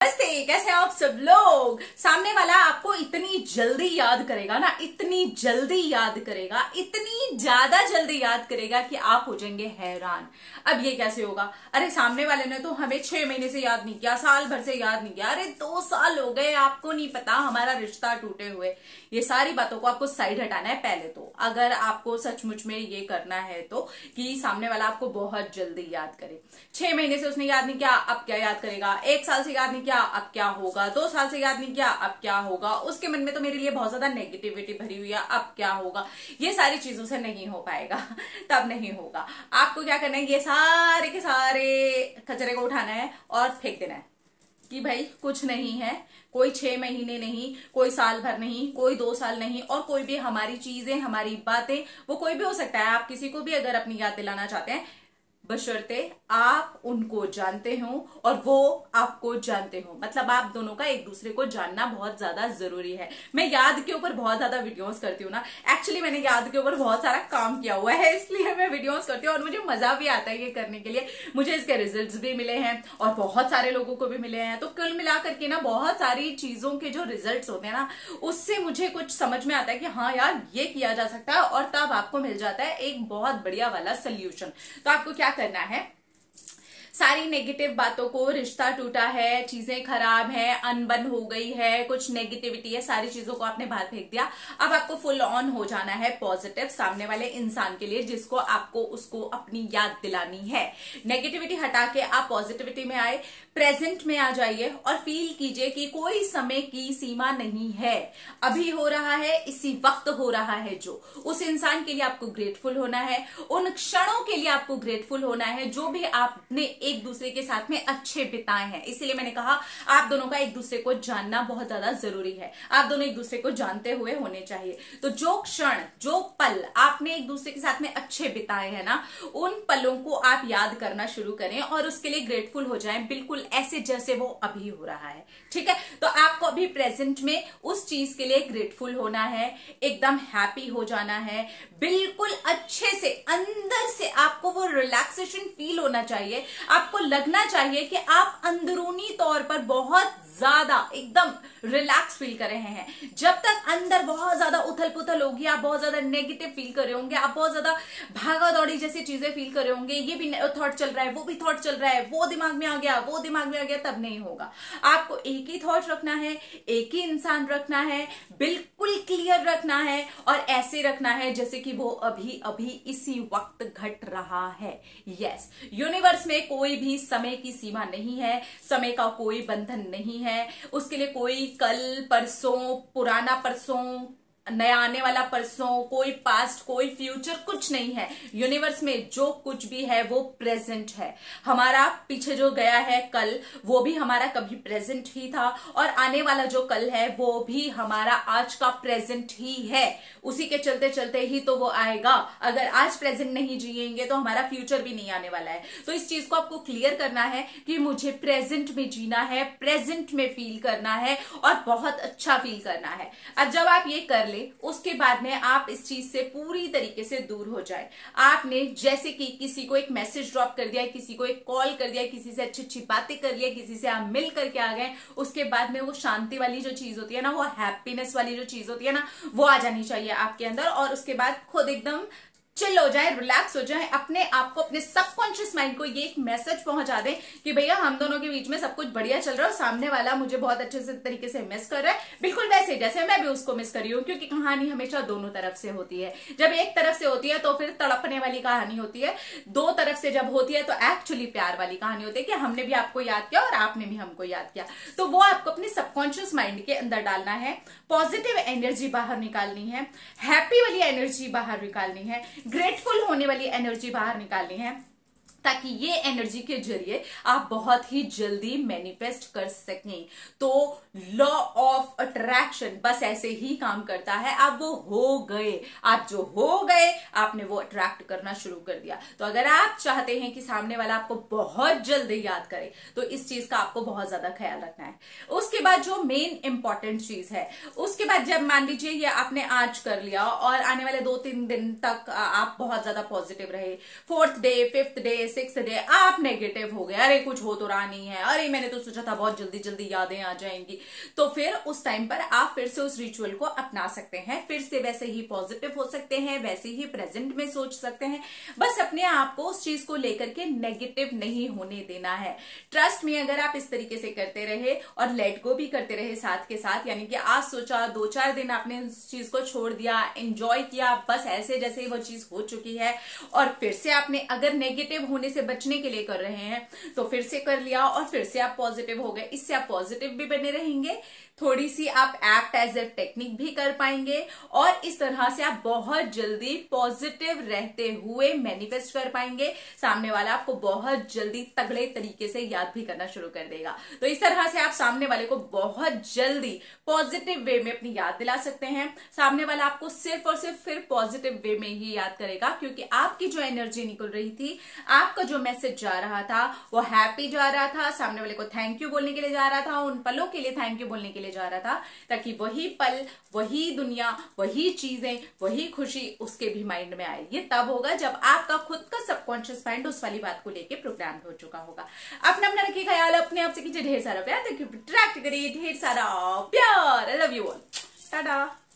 Este कैसे आप सब लोग? सामने वाला आपको इतनी जल्दी याद करेगा ना, इतनी जल्दी याद करेगा, इतनी ज़्यादा जल्दी याद करेगा कि आप हो जाएँगे हैरान। अब ये कैसे होगा? अरे, सामने वाले ने तो हमें छह महीने से याद नहीं किया, साल भर से याद नहीं किया। अरे, दो साल हो गए, आपको नहीं पता, हमारा रिश्ता टूटे हुए। ये सारी बातों को आपको साइड हटाना है पहले तो। अगर आपको सचमुच में ये करना है तो कि सामने वाला आपको बहुत जल्दी याद करे। छह महीने से उसने याद नहीं किया, अब क्या याद करेगा? एक साल से याद नहीं किया, अब क्या होगा? दो साल से याद नहीं किया, अब क्या होगा? उसके मन में तो मेरे लिए बहुत ज़्यादा नेगेटिविटी भरी हुई है, अब क्या होगा? ये सारी चीज़ों से नहीं हो पाएगा, तब नहीं होगा। आपको क्या करना है? ये सारे के सारे कचरे को उठाना है और फेंक देना है कि भाई, कुछ नहीं है, कोई छह महीने नहीं, कोई साल भर नहीं, कोई दो साल नहीं, और कोई भी हमारी चीज़ें, हमारी बातें, वो कोई भी हो सकता है। आप किसी को भी अगर अपनी याद दिलाना चाहते हैं बशर्ते आप उनको जानते हो और वो आपको जानते हो। मतलब आप दोनों का एक दूसरे को जानना बहुत ज़्यादा ज़रूरी है। मैं याद के ऊपर बहुत ज़्यादा वीडियोस करती हूँ ना। एक्चुअली मैंने याद के ऊपर बहुत सारा काम किया हुआ है, इसलिए मैं वीडियोस करती हूँ और मुझे मज़ा भी आता है ये करने के लिए। मुझे इसके रिज़ल्ट भी मिले हैं और बहुत सारे लोगों को भी मिले हैं। तो कुल मिलाकर के ना, बहुत सारी चीज़ों के जो रिज़ल्ट होते हैं ना, उससे मुझे कुछ समझ में आता है कि हाँ यार, ये किया जा सकता है और तब आपको मिल जाता है एक बहुत बढ़िया वाला सोल्यूशन तो आपको क्या करना है। सारी नेगेटिव बातों को रिश्ता टूटा है, चीज़ें खराब है, अनबन हो गई है, कुछ नेगेटिविटी है, सारी चीज़ों को आपने बाहर फेंक दिया। अब आपको फुल ऑन हो जाना है पॉजिटिव सामने वाले इंसान के लिए, जिसको आपको उसको अपनी याद दिलानी है। नेगेटिविटी हटा के आप पॉजिटिविटी में आए प्रेजेंट में आ जाइए और फील कीजिए कि कोई समय की सीमा नहीं है। अभी हो रहा है, इसी वक्त हो रहा है जो। उस इंसान के लिए आपको ग्रेटफुल होना है, उन क्षणों के लिए आपको ग्रेटफुल होना है, जो भी आपने एक दूसरे के साथ में अच्छे बिताए हैं। इसीलिए मैंने कहा, आप दोनों का एक दूसरे को जानना बहुत ज़्यादा ज़रूरी है। आप दोनों एक दूसरे को जानते हुए होने चाहिए। तो जो क्षण, जो पल आपने एक दूसरे के साथ में अच्छे बिताए हैं ना, उन पलों को आप याद करना शुरू करें और उसके लिए ग्रेटफुल हो जाए। बिल्कुल ऐसे जैसे वो अभी हो रहा है। ठीक है? तो आपको अभी प्रेजेंट में उस चीज़ के लिए ग्रेटफुल होना है, एकदम हैप्पी हो जाना है। बिल्कुल अच्छे से, अंदर से आपको वो रिलैक्सेशन फील होना चाहिए। आपको लगना चाहिए कि आप अंदरूनी तौर पर बहुत ज़्यादा एकदम रिलैक्स फील कर रहे हैं। जब तक अंदर बहुत होगी आप बहुत ज़्यादा नेगेटिव फील कर रहे होंगे, आप बहुत ज़्यादा भागा दौड़ी जैसी चीज़ें फील कर रहे होंगे, ये भी थॉट चल रहा है, वो भी थॉट चल रहा है, वो दिमाग में आ गया, वो दिमाग में आ गया, तब नहीं होगा। आपको एक ही थॉट रखना है, एक ही इंसान रखना है, बिल्कुल क्लियर रखना है और ऐसे रखना है जैसे कि वो अभी अभी, इसी वक्त घट रहा है। यस यूनिवर्स में कोई भी समय की सीमा नहीं है, समय का कोई बंधन नहीं है, उसके लिए कोई कल, परसों, पुराना परसों नया आने वाला परसों, कोई पास्ट कोई फ्यूचर कुछ नहीं है। यूनिवर्स में जो कुछ भी है, वो प्रेजेंट है। हमारा पीछे जो गया है कल, वो भी हमारा कभी प्रेजेंट ही था। और आने वाला जो कल है, वो भी हमारा आज का प्रेजेंट ही है। उसी के चलते चलते ही तो वो आएगा। अगर आज प्रेजेंट नहीं जिएँगे तो हमारा फ्यूचर भी नहीं आने वाला है। तो इस चीज़ को आपको क्लियर करना है कि मुझे प्रेजेंट में जीना है प्रेजेंट में फील करना है और बहुत अच्छा फील करना है। अब जब आप ये कर ले उसके बाद में आप इस चीज़ से पूरी तरीके से दूर हो जाए। आपने जैसे कि किसी को एक मैसेज ड्रॉप कर दिया, किसी को एक कॉल कर दिया, किसी से अच्छी अच्छी बातें कर लिया, किसी से आप मिल करके आ गए, उसके बाद में वो शांति वाली जो चीज़ होती है ना, वो हैप्पीनेस वाली जो चीज़ होती है ना, वो आ जानी चाहिए आपके अंदर और उसके बाद खुद एकदम चिल हो जाए रिलैक्स हो जाए, अपने आप को, अपने सबकॉन्शियस माइंड को ये एक मैसेज पहुँचा दें कि भैया हम दोनों के बीच में सब कुछ बढ़िया चल रहा है और सामने वाला मुझे बहुत अच्छे से तरीके से मिस कर रहा है। बिल्कुल वैसे जैसे मैं भी उसको मिस कर रही हूँ, क्योंकि कहानी हमेशा दोनों तरफ़ से होती है। जब एक तरफ़ से होती है तो फिर तड़पने वाली कहानी होती है। दो तरफ़ से जब होती है तो एक्चुअली प्यार वाली कहानी होती है कि हमने भी आपको याद किया और आपने भी हमको याद किया। तो वो आपको अपने सबकॉन्शियस माइंड के अंदर डालना है। पॉजिटिव एनर्जी बाहर निकालनी है। हैप्पी वाली एनर्जी बाहर निकालनी है। ग्रेटफुल होने वाली एनर्जी बाहर निकालनी है। ताकि ये एनर्जी के ज़रिए आप बहुत ही जल्दी मैनिफेस्ट कर सकें। तो लॉ ऑफ़ अट्रैक्शन बस ऐसे ही काम करता है। आप वो हो गए। आप जो हो गए, आपने वो अट्रैक्ट करना शुरू कर दिया। तो अगर आप चाहते हैं कि सामने वाला आपको बहुत जल्दी याद करे तो इस चीज़ का आपको बहुत ज़्यादा ख्याल रखना है। उसके बाद जो मेन इंपॉर्टेंट चीज़ है, उसके बाद जब मान लीजिए ये आपने आज कर लिया और आने वाले दो तीन दिन तक आप बहुत ज़्यादा पॉजिटिव रहे। Fourth day fifth day six day आप नेगेटिव हो गए। अरे, कुछ हो तो रहा नहीं है। अरे, मैंने तो सोचा था बहुत जल्दी जल्दी यादें आ जाएँगी। तो फिर उस टाइम पर आप फिर से उस रिचुअल को अपना सकते हैं। फिर से वैसे ही पॉजिटिव हो सकते हैं, वैसे ही प्रेजेंट में सोच सकते हैं। बस अपने आप को उस चीज़ को लेकर के नेगेटिव नहीं होने देना है। ट्रस्ट में अगर आप इस तरीके से करते रहे और लेट गो भी करते रहे साथ के साथ, यानी कि आज सोचा, दो चार दिन आपने उस चीज़ को छोड़ दिया एंजॉय किया, बस ऐसे जैसे वो चीज़ हो चुकी है, और फिर से आपने अगर नेगेटिव होने से बचने के लिए कर रहे हैं। तो फिर से कर लिया और फिर से आप पॉजिटिव हो गए। इससे आप पॉजिटिव भी बने रहेंगे। थोड़ी सी आप एक्ट एज ए टेक्निक भी कर पाएँगे और इस तरह से आप बहुत जल्दी पॉजिटिव रहते हुए मैनिफेस्ट कर पाएँगे। सामने वाला आपको बहुत जल्दी तगड़े तरीके से याद भी करना शुरू कर देगा। तो इस तरह से आप सामने वाले को बहुत जल्दी पॉजिटिव वे में अपनी याद दिला सकते हैं। सामने वाला आपको सिर्फ़ और सिर्फ़ फिर पॉजिटिव वे में ही याद करेगा, क्योंकि आपकी जो एनर्जी निकल रही थी आपका जो मैसेज जा रहा था, वो हैप्पी जा रहा था, सामने वाले को थैंक यू बोलने के लिए जा रहा था, उन पलों के लिए थैंक यू बोलने के लिए जा रहा था, ताकि वही पल, वही दुनिया, वही चीज़ें, वही खुशी उसके भी माइंड में आए। ये तब होगा जब आपका खुद का सबकॉन्शियस माइंड उस वाली बात को लेकर प्रोग्राम हो चुका होगा। अपना अपना रखिए ख्याल, अपने आप से कीजिए ढेर सारा प्यार ढेर सारा प्यार। Love you all Tata